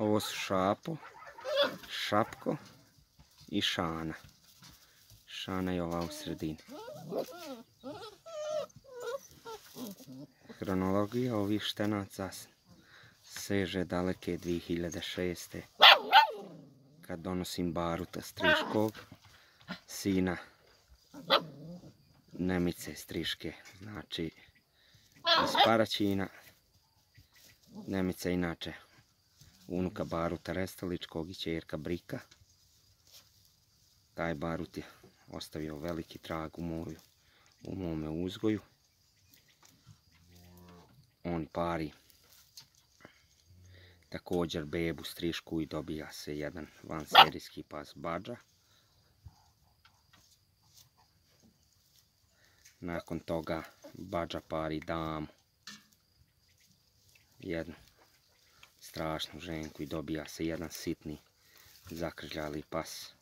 Ovo su šapo, šapko i šana. Šana je ova u sredini. Hronologija ovih štenaca seže daleke 2006. Kad donosim Baruta Striškog, sina Nemice Striške, znači iz Paraćina. Nemica inače unuka Baruta Restaličkog i čerka Brika. Taj Barut je ostavio veliki trag u, moju, u mome uzgoju. On pari također bebu strišku i dobija se jedan vanserijski pas bađa. Nakon toga bađa pari damu. Jednu strašnu ženku i dobija se jedan sitni zakržljali pas.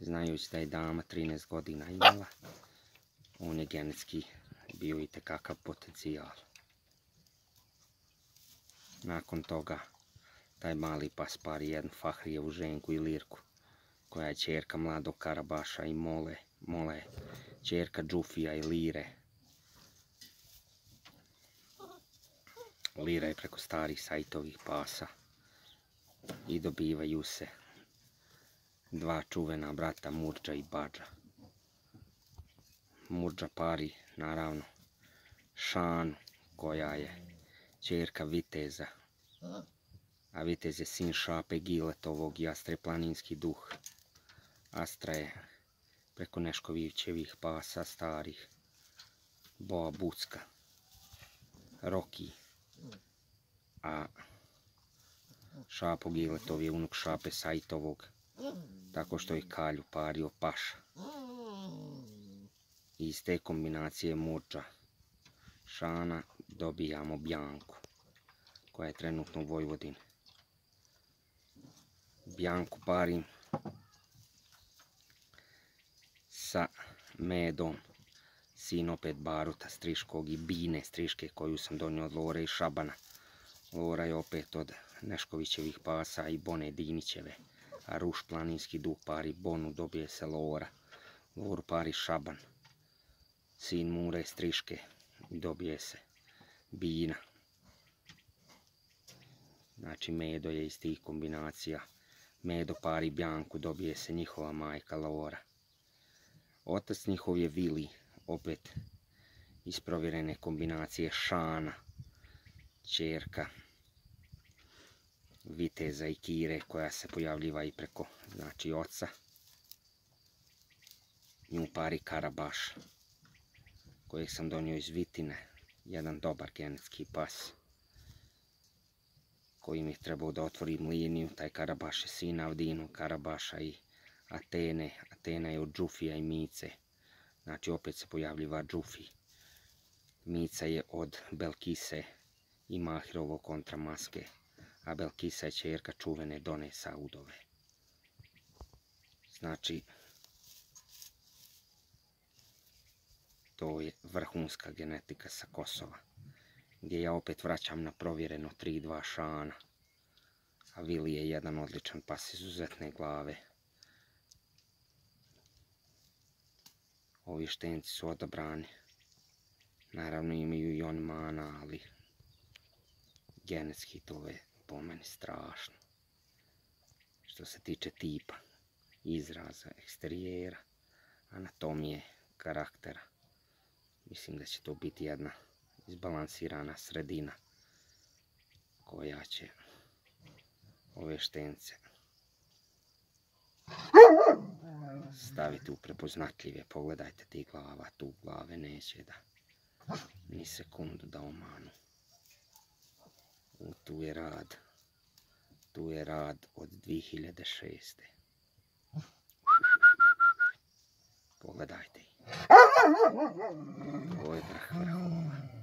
Znajući da je dama 13 godina imala, on je genetski bio i tekakav potencijal. Nakon toga taj mali pas pari jednu Fahrijevu ženku i Lirku, koja je čerka mladog Karabaša i Mole, Mole čerka Džufija i Lire. Lira je preko starih sajtovih pasa i dobivaju se dva čuvena brata Murđa i Bađa. Murđa pari, naravno, Šanu, koja je čerka Viteza, a Vitez je sin Šape Giletovog i Astre planinski duh. Astra je preko Neškovićevih pasa starih, Boa Bucka, Roki, a Šapo Giletov je unuk Šape Sajtovog, tako što je kalju pario paša. iz te kombinacije Murđa Šana dobijamo Bjanku, koja je trenutno u Vojvodini. Bjanku parim sa Medom, sin opet Baruta Striškog i Bine Striške koju sam donio od Lore i Šabana. Lora je opet od Neškovićevih pasa i Bone Dinićeve, a Ruš planinski duh pari Bonu dobije se Lora. Loru pari Šaban, sin Mure Striške dobije se Bina. Znači Medo je iz tih kombinacija. Medo pari Bjanku dobije se njihova majka Lora. Otac njihov je Vili, opet iz provjerene kombinacije Šana, čerka Viteza i Kire koja se pojavljiva i preko znači oca. Nju pari Karabaš kojeg sam donio iz Vitine, jedan dobar genetski pas koji mi je trebao da otvorim liniju, taj Karabaš je sin Avdinu, Karabaša i Atene, Atena je od Džufija i Mice, znači opet se pojavljiva Džufi. Mica je od Belkise i Mahirovo kontra maske, a Belkisa je čerka čuvene Done Saudove. Znači, to je vrhunska genetika sa Kosova, gdje ja opet vraćam na provjereno 3-2 šana, a Vili je jedan odličan pas izuzetne glave. Ovi štenci su odabrani. Naravno imaju i on mana, ali genetski to je po meni strašno. Što se tiče tipa, izraza, eksterijera, anatomije, karaktera. Mislim da će to biti jedna izbalansirana sredina koja će ove štence staviti u prepoznatljive. Pogledajte ti glava, tu glave neće da ni sekundu da omanu. Tu je rad. Tu je rad od 2006. Pogledajte. Ovo je vrh vrhova.